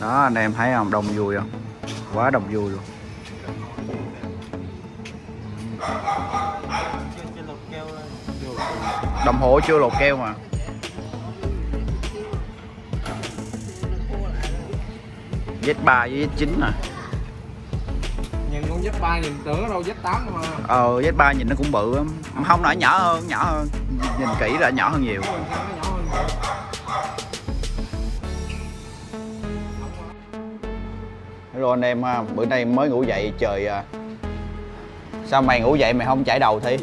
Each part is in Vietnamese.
đó anh em thấy không? Đông vui không? Quá đông vui luôn. Đồng hồ chưa lột keo mà. Z3 với Z9 nè nhìn con Z3 nhìn tưởng đâu Z8 mà. Ờ Z3 nhìn nó cũng bự lắm. Không nó nhỏ hơn, nhỏ hơn. Nhìn kỹ là nhỏ hơn nhiều Hello anh em ha, bữa nay mới ngủ dậy trời à. Sao mày ngủ dậy mày không chảy đầu thi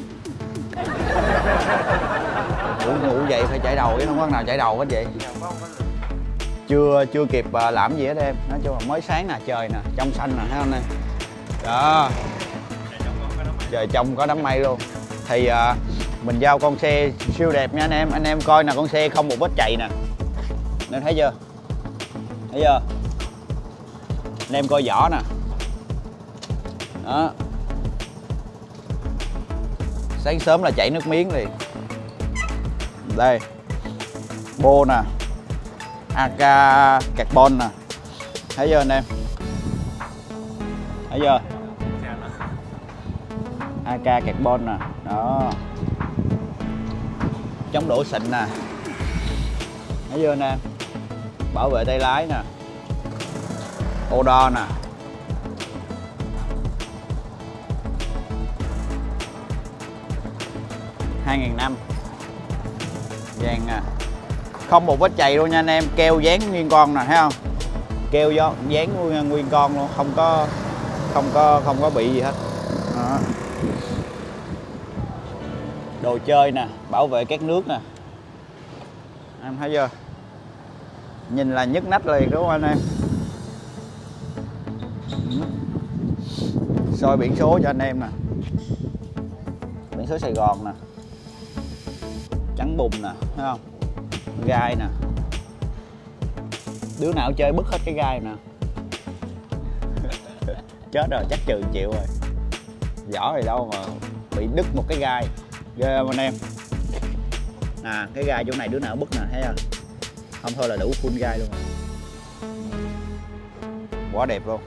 ngủ, ngủ dậy phải chảy đầu chứ không có nào chảy đầu hết vậy. Chưa chưa kịp à, làm gì hết em. Nói chung là mới sáng nè trời nè trong xanh nè thấy không nè? Đó. Trời trong có đám mây luôn. Thì à, mình giao con xe siêu đẹp nha anh em. Anh em coi nè con xe không một vết chạy nè. Anh em thấy chưa? Thấy chưa? Anh em coi vỏ nè. Đó. Sáng sớm là chảy nước miếng liền. Đây. Bô nè. AK carbon nè. Thấy chưa anh em? Thấy chưa? AK carbon nè. Đó. Chống đổ xịn nè. Thấy chưa anh em? Bảo vệ tay lái nè ô đo nè. Hai nghìn năm. Vàng nè không một vết chày luôn nha anh em. Keo dán nguyên con nè thấy không? Keo gió dán nguyên, nguyên con luôn. Không có không có không có bị gì hết. Đó. đồ chơi nè bảo vệ các nước nè. Em thấy chưa? Nhìn là nhức nách liền đúng không anh em? Soi biển số cho anh em nè. Biển số Sài Gòn nè. Trắng bùn nè, thấy không? Gai nè. Đứa nào chơi bứt hết cái gai nè. Chết rồi, chắc trừ chịu rồi. Vỏ thì đâu mà bị đứt một cái gai. Ghê không anh em? Nè, cái gai chỗ này đứa nào bứt nè, thấy không? Không thôi là đủ full gai luôn. Quá đẹp luôn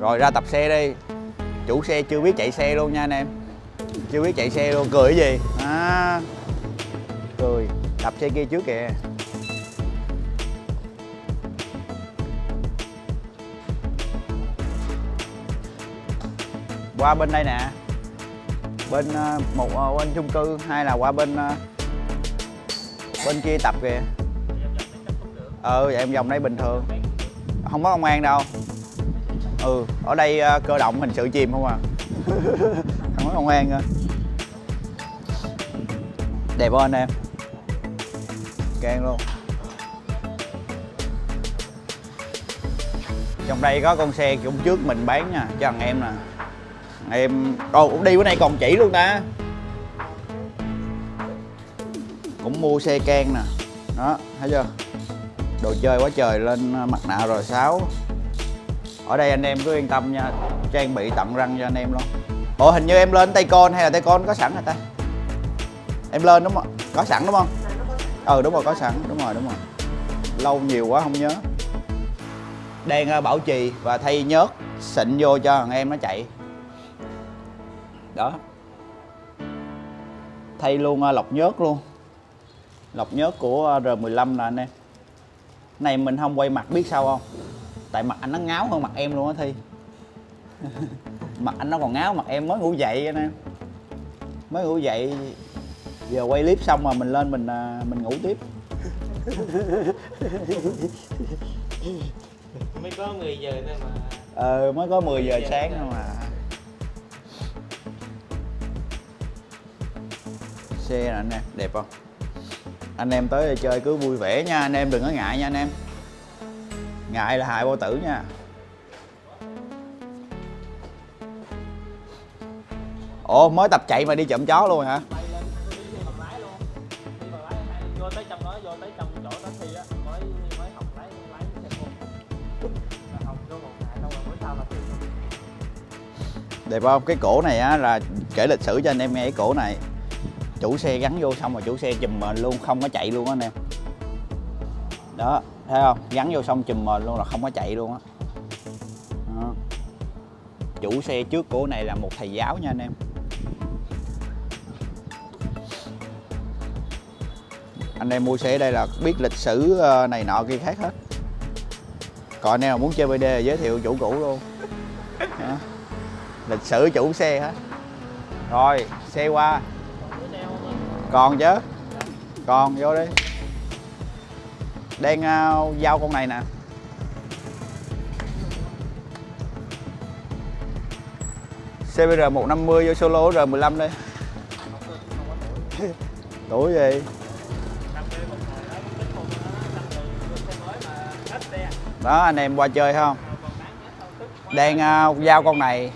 rồi ra tập xe đi. Chủ xe chưa biết chạy xe luôn nha anh em. Chưa biết chạy xe luôn. Cười cái gì? À, cười. Tập xe kia trước kìa. Qua bên đây nè. Bên ờ, một ờ, bên chung cư hay là qua bên ờ, bên kia tập kìa. Ừ vậy em vòng đây bình thường. Không có công an đâu ừ ở đây ờ, cơ động hình sự chìm không à? Không có công an nữa đẹp không anh em. Can luôn. Trong đây có con xe cũng trước mình bán nha cho thằng em nè. Thằng em đồ đi bữa nay còn chỉ luôn ta. Cũng mua xe can nè. Đó thấy chưa? Đồ chơi quá trời lên mặt nạ rồi sáu ở đây anh em cứ yên tâm nha. Trang bị tặng răng cho anh em luôn. Ủa hình như em lên tay con hay là tay con có sẵn hả ta? Em lên đúng không? Có sẵn đúng không? Ừ đúng rồi, có sẵn. Đúng rồi đúng rồi. Lâu nhiều quá không nhớ. Đang à, bảo trì và thay nhớt, xịn vô cho thằng em nó chạy. Đó. Thay luôn à, lọc nhớt luôn. Lọc nhớt của à, R15 nè anh em. Này, mình không quay mặt biết sao không? Tại mặt anh nó ngáo hơn mặt em luôn á thi. Mặt anh nó còn ngáo mặt em mới ngủ dậy anh em. Mới ngủ dậy giờ quay clip xong mà mình lên mình à, mình ngủ tiếp. Mới có 10 giờ thôi mà. Ờ mới có 10 giờ giờ sáng thôi. thôi mà. Xe nè anh em đẹp không? Anh em tới đây chơi cứ vui vẻ nha anh em đừng có ngại nha anh em ngại là hại bao tử nha. Ồ, mới tập chạy mà đi chậm chó luôn hả? Đẹp không? Cái cổ này á, là kể lịch sử cho anh em nghe cái cổ này. Chủ xe gắn vô xong rồi chủ xe chùm mà luôn không có chạy luôn á anh em. Đó thấy không? Gắn vô xong chùm mền luôn là không có chạy luôn á. Chủ xe trước của này là một thầy giáo nha anh em. Anh em mua xe ở đây là biết lịch sử ờ, này nọ kia khác hết. Còn anh em muốn chơi BD giới thiệu chủ cũ luôn. Đó. lịch sử chủ xe hết rồi, xe qua. Còn chứ? Còn vô đi đang uh, giao con này nè. CBR 150 vô solo R15 đây, tuổi gì đó anh em qua chơi không? Đang uh, giao con này.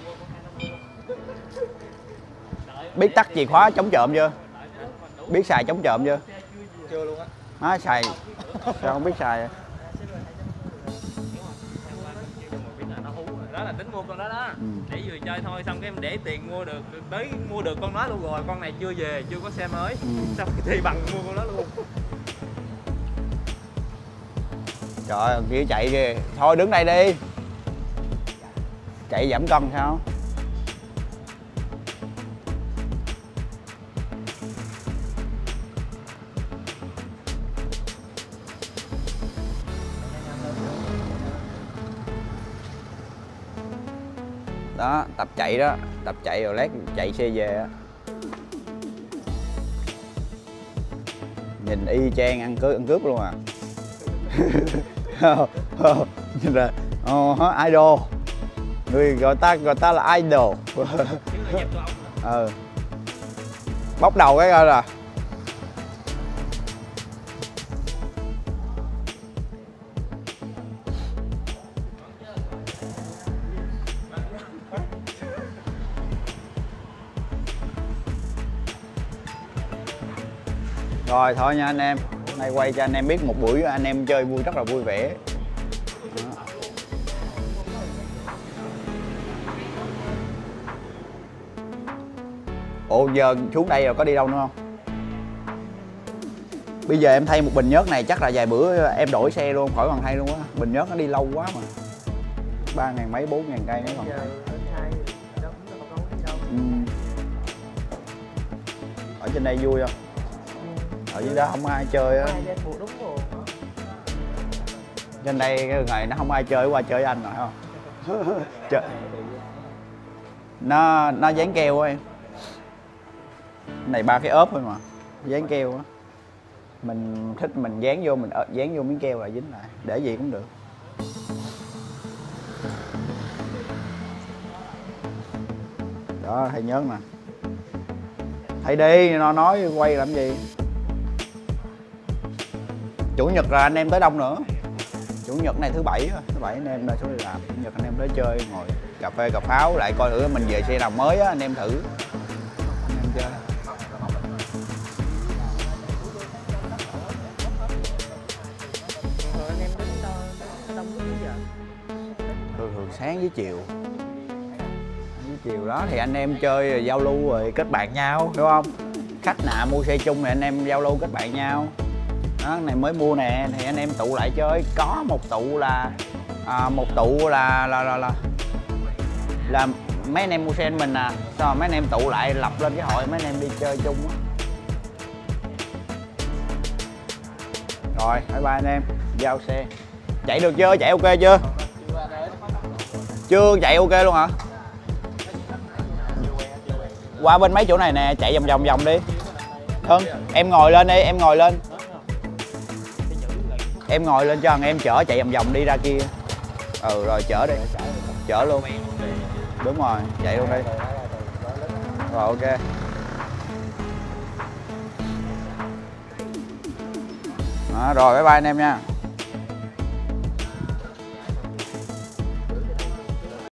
Biết tắt chìa khóa chống trộm chưa? Biết xài chống trộm chưa? Nó xài. Sao không biết xài vậy? đó là tính mua con đó đó. Ừ. để vừa chơi thôi xong cái em để tiền mua được tới mua được con đó luôn rồi con này chưa về chưa có xe mới. Ừ. xong thì bằng mua con đó luôn. Trời ơi kia chạy kìa. Thôi đứng đây đi. Chạy giảm cân sao đó tập chạy đó. Tập chạy rồi lát chạy xe về á. Nhìn y chang ăn cướp ăn cướp luôn à. Nhìn ra oh, idol. Người gọi ta gọi ta là idol. Ừ. Bóc đầu cái coi rồi rồi thôi nha anh em Hôm nay quay cho anh em biết một buổi anh em chơi vui rất là vui vẻ. Ủa giờ xuống đây rồi có đi đâu nữa không? Bây giờ em thay một bình nhớt này chắc là vài bữa em đổi xe luôn, khỏi còn thay luôn á Bình nhớt nó đi lâu quá mà ba ngàn mấy, bốn ngàn cây nữa còn ừ. Ở trên đây vui không? Ở dưới đó không ai chơi á. Rồi. Trên đây cái ngày nó không ai chơi qua chơi anh rồi không? chơi. Nó nó dán keo em. Này ba cái ốp thôi mà dán keo á. Mình thích mình dán vô mình ờ, dán vô miếng keo là dính lại để gì cũng được. Đó thầy nhớ nè. Thầy đi nó nói quay làm gì chủ nhật là anh em tới đông nữa. Chủ nhật này thứ bảy thứ bảy anh em ra xuống đi làm. Chủ nhật anh em tới chơi, ngồi cà phê, cà pháo, lại coi thử mình về xe nào mới á, anh em thử. Anh em chơi. Thường thường sáng với chiều. Với chiều đó thì anh em chơi rồi giao lưu rồi kết bạn nhau, đúng không? Khách nào mua xe chung thì anh em giao lưu kết bạn nhau đó này mới mua nè thì anh em tụ lại chơi. Có một tụ là à, một tụ là là là là là mấy anh em mua xe anh mình à. Sao mấy anh em tụ lại lập lên cái hội mấy anh em đi chơi chung á. Rồi bye bye anh em. Giao xe. Chạy được chưa? Chạy ok chưa? Chưa chạy ok luôn hả? Qua bên mấy chỗ này nè chạy vòng vòng vòng đi. Hơn em ngồi lên đi em ngồi lên em ngồi lên cho thằng em chở chạy vòng vòng đi ra kia. Ừ rồi chở đi. Chở luôn. Đúng rồi chạy luôn đi. Rồi ok. Đó, rồi bye bye anh em nha.